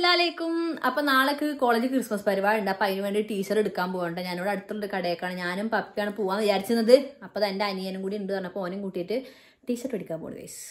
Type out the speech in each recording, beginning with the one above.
അസ്സലാമലൈക്കും. അപ്പൊ നാളേക്ക് കോളേജ് ക്രിസ്മസ് പരിപാടി ഉണ്ട് അപ്പൊ അതിന് വേണ്ടി ടീച്ചർ എടുക്കാൻ പോകണ്ട ഞാനിവിടെ അടുത്തുള്ള കടയേക്കാണ്. ഞാനും പപ്പിയാണ് പോവാൻ വിചാരിച്ചിരുന്നത്. അപ്പൊ അത് എന്റെ അനിയനും കൂടി ഉണ്ട് പറഞ്ഞപ്പോ ഓനും കൂട്ടിയിട്ട് ടീഷർട്ട് എടുക്കാൻ പോകും ഗൈസ്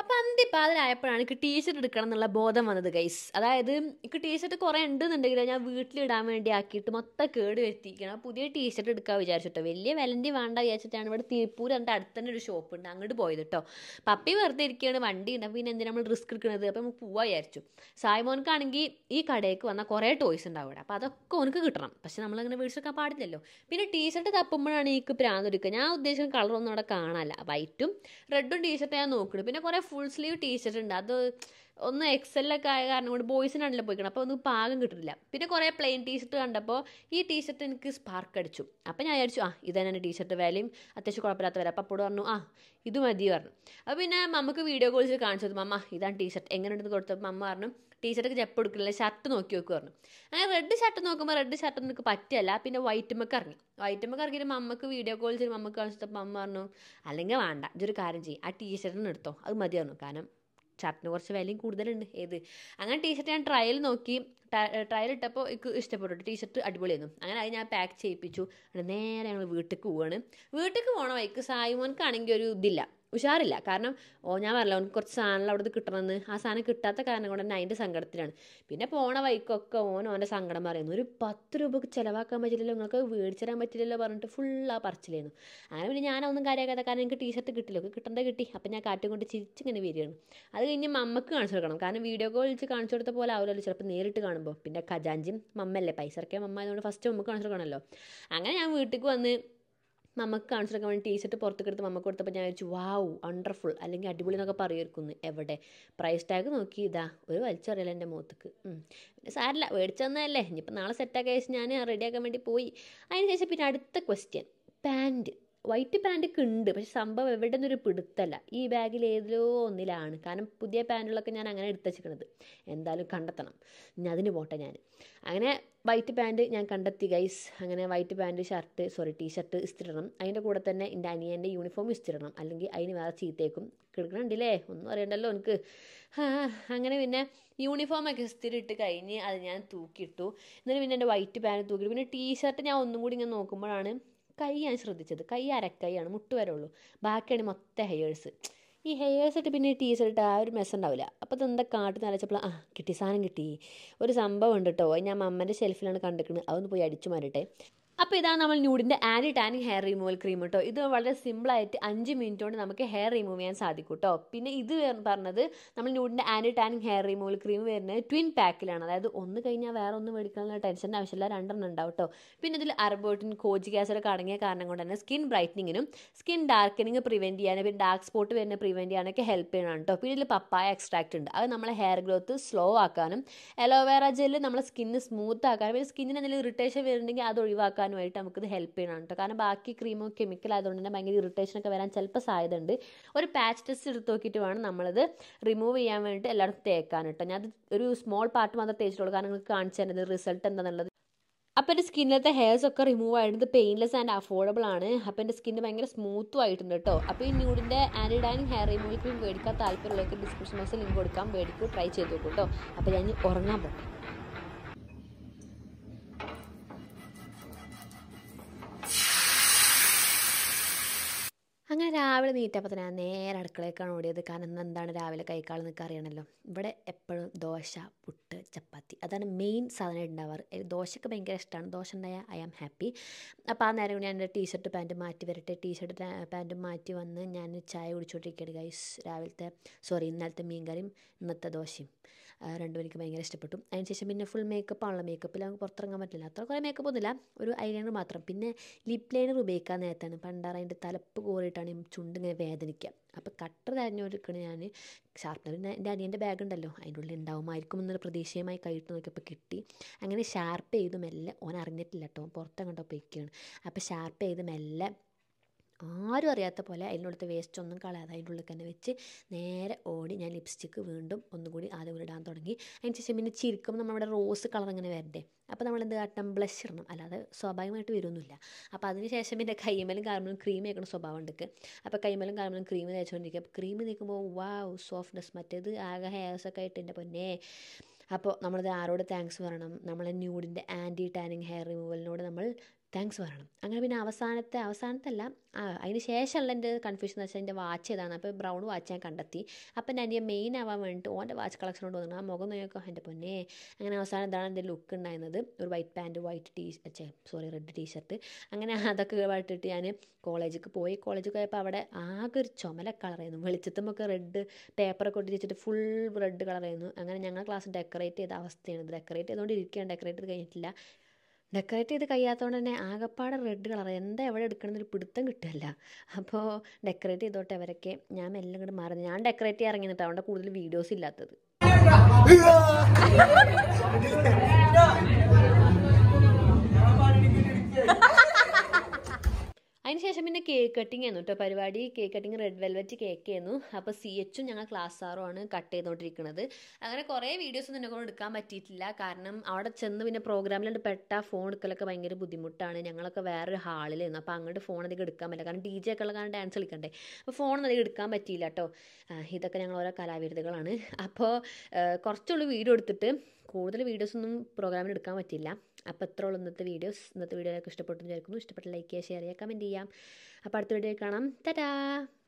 അപ്പം അന്തിപ്പാതിലായപ്പോഴാണ് എനിക്ക് ടീഷർട്ട് എടുക്കണം എന്നുള്ള ബോധം വന്നത് ഗൈസ് അതായത് എനിക്ക് ടീഷർട്ട് കുറേ ഉണ്ടെന്നുണ്ടെങ്കിൽ ഞാൻ വീട്ടിലിടാൻ വേണ്ടി ആക്കിയിട്ട് മൊത്തം കേട് വരുത്തിയിരിക്കണം പുതിയ ടീഷർട്ട് എടുക്കാൻ വിചാരിച്ചിട്ടോ വലിയ വിലന്റെ വേണ്ട വിചാരിച്ചിട്ടാണ് ഇവിടെ തിരുപ്പൂർ എന്റെ അടുത്ത് തന്നെ ഒരു ഷോപ്പ് ഉണ്ട്. അങ്ങോട്ട് പോയത് കേട്ടോ പപ്പി വെറുതെ ഇരിക്കുകയാണ് വണ്ടി ഉണ്ട്. അപ്പം പിന്നെ എന്തിനാ നമ്മൾ റിസ്ക് എടുക്കുന്നത്? അപ്പം നമുക്ക് പോവാ വിചാരിച്ചു. സായ്മോൻക്കാണെങ്കിൽ ഈ കടയിലേക്ക് വന്നാൽ കുറേ ടോയ്സ് ഉണ്ടാവും ഇവിടെ. അപ്പോൾ അതൊക്കെ ഓനക്ക് കിട്ടണം. പക്ഷെ നമ്മളങ്ങനെ മേടിച്ചെടുക്കാൻ പാടില്ലല്ലോ. പിന്നെ ടീഷർട്ട് തപ്പുമ്പോഴാണ് എനിക്ക് പ്രാന്ത് എടുക്കുക. ഞാൻ ഉദ്ദേശിക്കുന്ന കളറൊന്നും അവിടെ കാണാനില്ല. വൈറ്റും റെഡും ടീഷർട്ട് ഞാൻ നോക്കുന്നത് പിന്നെ കുറേ ഫുൾ സ്ലീവ് ടീഷർട്ട് ഉണ്ട്. അത് ഒന്ന് എക്സലൊക്കെ ആയ കാരണം കൊണ്ട് ബോയ്സിനാണല്ലോ പോയിക്കണം. അപ്പോൾ ഒന്നും പാകം കിട്ടില്ല പിന്നെ കുറേ പ്ലെയിൻ ടീഷർട്ട് കണ്ടപ്പോൾ ഈ ടീഷർട്ട് എനിക്ക് സ്പാർക്ക് അടിച്ചു. അപ്പോൾ ഞാൻ വിചാരിച്ചു ആ ഇതാണ് ടീഷർട്ട് വിലയും അത്യാവശ്യം കുഴപ്പമില്ലാത്ത വില അപ്പോൾ അപ്പോൾ പറഞ്ഞു ആ ഇത് മതി പറഞ്ഞു. അപ്പോൾ പിന്നെ നമുക്ക് വീഡിയോ കോൾസിൽ കാണിച്ചു തന്നു അമ്മ ഇതാണ് ടീഷർട്ട് എങ്ങനെയുണ്ടെന്ന് കൊടുത്തപ്പോൾ അമ്മ പറഞ്ഞു ടീഷർട്ട് ചെപ്പ് എടുക്കില്ല ഷർട്ട് നോക്കി നോക്കി പറഞ്ഞു. അങ്ങനെ റെഡ് ഷർട്ട് നോക്കുമ്പോൾ റെഡ് ഷർട്ട് എനിക്ക് പറ്റിയല്ല. പിന്നെ വൈറ്റുമ്മക്ക് ഇറങ്ങി. വൈറ്റുമ്മക്ക് ഇറങ്ങിയിട്ട് മമ്മക്ക് വീഡിയോ കോൾ ചെയ്ത് മമ്മക്ക് കാണിച്ചപ്പോൾ അമ്മ പറഞ്ഞു അല്ലെങ്കിൽ വേണ്ട. ഇതൊരു കാര്യം ചെയ്യും. ആ ടീഷർട്ടിന് എടുത്തോ. അത് മതിയായിരുന്നു കാരണം ഷർട്ടിന് കുറച്ച് വിലയും കൂടുതലുണ്ട്. ഏത്? അങ്ങനെ ടീഷർട്ട് ഞാൻ ട്രയൽ നോക്കി. ട്രയൽ ഇട്ടപ്പോൾ എനിക്ക് ഇഷ്ടപ്പെട്ടു. ടീഷർട്ട് അടിപൊളിയായിരുന്നു. അങ്ങനെ അത് ഞാൻ പാക്ക് ചെയ്യിപ്പിച്ചു. നേരെ ഞങ്ങൾ വീട്ടിലേക്ക് പോവാണ്. വീട്ടിലേക്ക് പോകണ വൈക്ക് സായിമോൻക്കാണെങ്കിൽ ഒരു ഇതില്ല. ഉഷാറില്ല. കാരണം ഓ ഞാൻ പറഞ്ഞല്ലോ ഓൻ കുറച്ച് സാധനങ്ങൾ അവിടെ കിട്ടണമെന്ന് ആ സാധനം കിട്ടാത്ത കാരണം കൊണ്ട് തന്നെ അതിന്റെ സങ്കടത്തിലാണ്. പിന്നെ പോണ വൈക്കൊക്കെ ഓൻ ഓന്റെ സങ്കടം പറയുന്നു. ഒരു പത്ത് രൂപക്ക് ചിലവാക്കാൻ പറ്റില്ലല്ലോ നിങ്ങൾക്ക് മേടിച്ചു തരാൻ പറ്റില്ലല്ലോ പറഞ്ഞിട്ട് ഫുൾ ആ പറച്ചിലായിരുന്നു. അങ്ങനെ പിന്നെ ഞാനൊന്നും കാര്യമാക്കാതെ കാരണം എനിക്ക് ടീഷർട്ട് കിട്ടില്ല. ഒക്കെ കിട്ടേണ്ട കിട്ടി. അപ്പം ഞാൻ കാറ്റും കൊണ്ട് ചിരിച്ചിങ്ങനെ വരികയാണ്. അത് കഴിഞ്ഞ് മമ്മക്ക് കാണിച്ചു കൊടുക്കണം. കാരണം വീഡിയോ കോൾ വിളിച്ച് കാണിച്ചു കൊടുത്ത പോലെ ആവില്ലല്ലോ ചിലപ്പോൾ നേരിട്ട് കാണുമ്പോൾ. പിന്നെ ഖജാഞ്ചിയും മമ്മല്ലേ പൈസ ഇറക്കിയ മമ്മ ആയതുകൊണ്ട് ഫസ്റ്റ് മമ്മക്ക് കാണിച്ചു കൊടുക്കണമല്ലോ. അങ്ങനെ ഞാൻ വീട്ടിലേക്ക് വന്ന് മമ്മക്ക് കാണിച്ചു കൊടുക്കാൻ വേണ്ടി ടീഷർട്ട് പുറത്തേക്ക് മമ്മക്ക് കൊടുത്തപ്പോൾ ഞാൻ വിചാരിച്ചു വാവ് വണ്ടർഫുൾ അല്ലെങ്കിൽ അടിപൊളി എന്നൊക്കെ പറയുമായിരിക്കുന്നു എവിടെ? പ്രൈസ് ടാഗ് നോക്കി. ഇതാ ഒരു വലിച്ചറിയില്ല എന്റെ മുഖത്തേക്ക്. പിന്നെ സാരില്ല മേടിച്ചു തന്നതല്ലേ. ഇനിയിപ്പോൾ നാളെ സെറ്റാക്കി ശേഷം ഞാൻ റെഡിയാക്കാൻ വേണ്ടി പോയി. അതിന് ശേഷം പിന്നെ അടുത്ത ക്വസ്റ്റ്യൻ പാന്റ് വൈറ്റ് പാന്റൊക്കെ ഉണ്ട് പക്ഷെ സംഭവം എവിടെ നിന്നൊരു പിടുത്തല്ല. ഈ ബാഗിൽ ഏതിലോ ഒന്നിലാണ്. കാരണം പുതിയ പാന്റുകളൊക്കെ ഞാൻ അങ്ങനെ എടുത്ത് വെച്ചിരിക്കുന്നത് എന്തായാലും കണ്ടെത്തണം. ഇനി അതിന് പോട്ടെ ഞാൻ. അങ്ങനെ വൈറ്റ് പാന്റ് ഞാൻ കണ്ടെത്തി ഗൈസ് അങ്ങനെ white pant shirt sorry T shirt ഇസ്തിരണം. അതിന്റെ കൂടെ തന്നെ എന്റെ അനിയന്റെ യൂണിഫോം ഇസ്തിരണം. അല്ലെങ്കിൽ അതിന് വേറെ ചീത്തേക്കും. കിടക്കണുണ്ടല്ലേ? ഒന്നും അറിയണ്ടല്ലോ എനിക്ക്. അങ്ങനെ പിന്നെ യൂണിഫോമൊക്കെ ഇസ്തിരിട്ട് കഴിഞ്ഞ് അത് ഞാൻ തൂക്കിയിട്ടു. എന്നിട്ട് പിന്നെ എന്റെ വൈറ്റ് പാന്റ് തൂക്കിയിട്ടു. പിന്നെ ടീ ഷർട്ട് ഞാൻ ഒന്നും കൂടി ഇങ്ങനെ നോക്കുമ്പോഴാണ് കൈ ഞാൻ ശ്രദ്ധിച്ചത്. കൈ അരക്കൈയാണ് മുട്ട് വരെ ഉള്ളൂ. ബാക്കിയാണ് മൊത്തം ഹെയേഴ്സ് ഈ ഹെയേഴ്സ് ഇട്ട് പിന്നെ ടീച്ചർ ഇട്ട് ആ ഒരു മെസ്സ് ഉണ്ടാവില്ല. അപ്പോൾ ഇതെന്താ കാട്ടിൽ അരച്ചപ്പോൾ ആ കിട്ടി സാധനം കിട്ടി. ഒരു സംഭവം ഉണ്ട് കേട്ടോ ഞാൻ അമ്മന്റെ ഷെൽഫിലാണ് കണ്ടിരിക്കുന്നത് അതൊന്ന് പോയി അടിച്ചു മാറട്ടെ അപ്പോൾ ഇതാണ് നമ്മൾ ന്യൂഡിന്റെ anti tanning hair removal cream കേട്ടോ ഇത് വളരെ സിമ്പിളായിട്ട് അഞ്ച് മിനിറ്റ് കൊണ്ട് നമുക്ക് ഹെയർ റിമൂവ് ചെയ്യാൻ സാധിക്കും കേട്ടോ പിന്നെ ഇത് പറഞ്ഞത് നമ്മൾ ന്യൂഡിന്റെ anti tanning hair removal cream വരുന്നത് ട്വിൻ പാക്കിലാണ് അതായത് ഒന്ന് കഴിഞ്ഞാൽ വേറെ ഒന്ന് മേടിക്കാനുള്ള ടെൻഷന്റെ ആവശ്യമില്ല രണ്ടെണ്ണം ഉണ്ടാവും കേട്ടോ പിന്നെ ഇതിൽ അർബോട്ടിൻ കോജിക് ആസിഡൊക്കെ അടങ്ങിയ കാരണം കൊണ്ട് തന്നെ സ്കിൻ ബ്രൈറ്റനിങ്ങിനും സ്കിൻ ഡാർക്കനിങ് പ്രിവെന്റ് ചെയ്യാനും പിന്നെ ഡാർക്ക് സ്പോട്ട് വരുന്ന പ്രിവെന്റ് ചെയ്യാനൊക്കെ ഹെൽപ്പ് ചെയ്യണം കേട്ടോ പിന്നെ ഇതിൽ പപ്പായ എക്സ്ട്രാക്ട് ഉണ്ട്. അത് നമ്മളെ ഹെയർ ഗ്രോത്ത് സ്ലോ ആക്കാനും അലോവേറ ജെല്ല് നമ്മളെ സ്കിന്ന് സ്മൂത്ത് ആക്കാനും പിന്നെ സ്കിന്നിന് എന്തെങ്കിലും ഇറിറ്റേഷൻ വരുന്നുണ്ടെങ്കിൽ അത് ഒഴിവാക്കാനുമായിട്ട് നമുക്കിത് ഹെൽപ്പ് ചെയ്യണം കേട്ടോ കാരണം ബാക്കി ക്രീമും കെമിക്കൽ ആയതുകൊണ്ട് തന്നെ ഭയങ്കര ഇറിറ്റേഷനൊക്കെ വരാൻ ചിലപ്പോൾ സാധ്യത ഉണ്ട് ഒരു പാച്ച് ടെസ്റ്റ് എടുത്ത് നോക്കിയിട്ട് വേണം നമ്മളത് റിമൂവ് ചെയ്യാൻ വേണ്ടിയിട്ട് എല്ലായിടത്തും തേക്കാൻ കേട്ടോ ഞാൻ ഒരു സ്മോൾ പാർട്ട് മാത്രം തേച്ചിട്ടുള്ളൂ. കാരണം നിങ്ങൾക്ക് കാണിച്ചു തരുന്നത് റിസൾട്ട് എന്താണെന്നുള്ളത് അപ്പം എന്റെ സ്കിന്നിലത്തെ ഹെയർസ് ഒക്കെ റിമൂവ് ആയിരുന്നത് പെയിൻലെസ് ആൻഡ് അഫോർഡബിൾ ആണ്. അപ്പം എന്റെ സ്കിന്ന് ഭയങ്കര സ്മൂത്തും ആയിട്ടുണ്ട് കേട്ടോ അപ്പോൾ ഈ ന്യൂഡിന്റെ anti tanning hair removal cream മേടിക്കാൻ താല്പര്യമുള്ളവർക്ക് ഡിസ്ക്രിപ്ഷൻ ബോക്സിൽ ലിങ്ക് കൊടുക്കാം. മേടിക്കും ട്രൈ ചെയ്ത് നോക്കൂ കേട്ടോ അപ്പോൾ ഞാൻ ഉറങ്ങാൻ പോട്ടെ രാവിലെ നീറ്റപ്പോൾ നേരെ അടുക്കളയൊക്കെയാണ് ഓടിയത്. കാരണം എന്താണ് രാവിലെ കൈക്കാൾ നിൽക്കുക അറിയണമല്ലോ ഇവിടെ എപ്പോഴും ദോശ പുട്ട് ചപ്പാത്തി. അതാണ് മെയിൻ സാധനം ഉണ്ടാവാറ്. ദോശയൊക്കെ ഭയങ്കര ഇഷ്ടമാണ് ദോശ ഉണ്ടായാൽ ഐ ആം ഹാപ്പി അപ്പോൾ ആ നേരം ഞാൻ എന്റെ ടീഷർട്ട് പാന്റ് മാറ്റി വരട്ടെ. ടീഷർട്ട് പാന്റ് മാറ്റി വന്ന് ഞാൻ ചായ കുടിച്ചുകൊണ്ടിരിക്കുകയാണ് ഗൈസ് രാവിലത്തെ സോറി ഇന്നലത്തെ മീൻകറിയും ഇന്നത്തെ ദോശയും. രണ്ടും എനിക്ക് ഭയങ്കര ഇഷ്ടപ്പെട്ടു. അതിനുശേഷം പിന്നെ ഫുൾ മേക്കപ്പ് ആണല്ലോ. മേക്കപ്പിൽ നമുക്ക് പുറത്തിറങ്ങാൻ പറ്റില്ല. അത്ര കുറേ മേക്കപ്പ് ഒന്നുമില്ല. ഒരു ഐലൈനർ മാത്രം. പിന്നെ ലിപ് ലൈനർ ഉപയോഗിക്കാൻ നേരത്താണ്. പണ്ടാറ് അതിന്റെ തലപ്പ് കോറിയിട്ടാണ് ചുണ്ടിങ്ങനെ വേദനിക്കുക. അപ്പോൾ കട്ടർ തരഞ്ഞൊരുക്കണ് ഞാൻ ഷാർപ്പനർ എന്റെ അനിയന്റെ ബാഗ് ഉണ്ടല്ലോ. അതിന്റെ ഉള്ളിൽ ഉണ്ടാവുമായിരിക്കും എന്നൊരു പ്രതീക്ഷയുമായി കൈയിട്ട് നോക്കിയപ്പോൾ കിട്ടി. അങ്ങനെ ഷാർപ്പ് ചെയ്ത് മെല്ലെ ഓൻ അറിഞ്ഞിട്ടില്ല കേട്ടോ പുറത്തങ്ങോട്ടോ പൊയ്ക്കുകയാണ് അപ്പോൾ ഷാർപ്പ് ചെയ്ത് മെല്ലെ ആരും അറിയാത്ത പോലെ അതിനുള്ളത്തെ വേസ്റ്റ് ഒന്നും കളയാതെ അതിന്റെ ഉള്ളിൽ തന്നെ വെച്ച് നേരെ ഓടി ഞാൻ ലിപ്സ്റ്റിക്ക് വീണ്ടും ഒന്നും കൂടി ആദ്യം ഇടാൻ തുടങ്ങി. അതിന് ശേഷം പിന്നെ ചിരിക്കുമ്പോൾ നമ്മുടെ റോസ് കളർ ഇങ്ങനെ വരണ്ടേ? അപ്പോൾ നമ്മൾ എന്ത് കാട്ടണം ബ്ലഷ് ഇടണം. അല്ലാതെ സ്വാഭാവികമായിട്ട് വരുമൊന്നുമില്ല അപ്പോൾ അതിന് ശേഷം പിന്നെ കൈമലും കാർമലും ക്രീം തേക്കണ സ്വഭാവം ഉണ്ട് അപ്പോൾ കൈമലും കാർമലും ക്രീം തേച്ചുകൊണ്ടിരിക്കുക അപ്പോൾ ക്രീം തേക്കുമ്പോൾ വാവ് സോഫ്റ്റ്നെസ് മറ്റേത് ആകെ ഹെയർസൊക്കെ ആയിട്ട് എന്റെ പൊന്നേ. അപ്പോൾ നമ്മളത് ആരോട് താങ്ക്സ് പറയണം? നമ്മളെ ന്യൂഡിന്റെ ആന്റി ടാനിങ് ഹെയർ റിമൂവലിനോട് നമ്മൾ താങ്ക്സ് പറയണം. അങ്ങനെ പിന്നെ അവസാനത്തെ അവസാനത്തല്ല അതിന് ശേഷമുള്ള എന്റെ കൺഫ്യൂഷൻ എന്ന് വെച്ചാൽ എന്റെ വാച്ച് ഏതാണ്. അപ്പോൾ ബ്രൗൺ വാച്ച് ഞാൻ കണ്ടെത്തി. അപ്പം എന്റെ അനിയൻ മെയിൻ ആവാൻ വേണ്ടിയിട്ട് ഓന്റെ വാച്ച് കളക്ഷൻ കൊണ്ട് വന്നു ആ മുഖം നോക്കിയോ എന്റെ പൊന്നെ അങ്ങനെ അവസാനം ഇതാണ് എന്റെ ലുക്ക് ഉണ്ടായിരുന്നത്? ഒരു white pant white T sorry red T shirt അങ്ങനെ അതൊക്കെ ഇട്ടിട്ട് ഞാൻ കോളേജിലേക്ക് പോയി. കോളേജിൽ പോയപ്പോൾ അവിടെ ആകെ ഒരു ചുമല കളറായിരുന്നു വെളിച്ചത്തുമൊക്കെ റെഡ് പേപ്പറൊക്കെ ഒട്ടി വെച്ചിട്ട് ഫുൾ റെഡ് കളറായിരുന്നു അങ്ങനെ ഞങ്ങൾ ക്ലാസ് ഡെക്കറേറ്റ് ചെയ്ത അവസ്ഥയാണ്. ഡെക്കറേറ്റ് ചെയ്തുകൊണ്ട് ഇരിക്കുകയാണ് ഡെക്കറേറ്റ് ചെയ്ത് കഴിഞ്ഞിട്ടില്ല. ഡെക്കറേറ്റ് ചെയ്ത് കഴിയാത്തതുകൊണ്ട് തന്നെ ആകപ്പാടെ റെഡ് കളർ എന്താ എവിടെ എടുക്കണമെന്നൊരു പിടുത്തം കിട്ടില്ല അപ്പോൾ ഡെക്കറേറ്റ് ചെയ്തോട്ടെ അവരൊക്കെ. ഞാൻ എല്ലാം കൂടെ മാറുന്നു. ഞാൻ ഡെക്കറേറ്റ് ചെയ്യാൻ ഇറങ്ങി അതുകൊണ്ട് കൂടുതൽ വീഡിയോസ് ഇല്ലാത്തത്. കേക്ക് കട്ടിങ് ആയിരുന്നു കേട്ടോ പരിപാടി. Cake cutting red velvet cake ആയിരുന്നു. അപ്പോൾ സി എച്ചും ഞങ്ങൾ ക്ലാസ് സാറും ആണ് കട്ട് ചെയ്തുകൊണ്ടിരിക്കുന്നത് അങ്ങനെ കുറേ വീഡിയോസ് ഒന്നും എന്നെ എടുക്കാൻ പറ്റിയിട്ടില്ല. കാരണം അവിടെ ചെന്ന് പിന്നെ പ്രോഗ്രാമിലോട്ട് പെട്ട ഫോൺ എടുക്കലൊക്കെ ഭയങ്കര ബുദ്ധിമുട്ടാണ്. ഞങ്ങളൊക്കെ വേറൊരു ഹാളിലായിരുന്നു അപ്പോൾ അങ്ങോട്ട് ഫോൺ അധികം എടുക്കാൻ പറ്റില്ല. കാരണം ഡി ജെ ഒക്കെ ഉള്ള കാരണം ഡാൻസ് കളിക്കണ്ടേ. അപ്പോൾ ഫോണൊന്നും അധികം എടുക്കാൻ പറ്റിയില്ല കേട്ടോ ഇതൊക്കെ ഞങ്ങൾ ഓരോ കലാവിരുദ്ധകളാണ് അപ്പോൾ കുറച്ചുള്ളൂ വീഡിയോ എടുത്തിട്ട് കൂടുതൽ വീഡിയോസ് ഒന്നും പ്രോഗ്രാമിൽ എടുക്കാൻ പറ്റില്ല. അപ്പോൾ എത്ര ഉള്ളൂ ഇന്നത്തെ വീഡിയോസ് ഇന്നത്തെ വീഡിയോ ഒക്കെ ഇഷ്ടപ്പെട്ടു വിചാരിക്കുന്നു. ഇഷ്ടപ്പെട്ട ലൈക്ക് ചെയ്യുക ഷെയർ ചെയ്യുക കമന്റ് ചെയ്യാം അപ്പോൾ അടുത്ത വീഡിയോ കാണാം. തരാ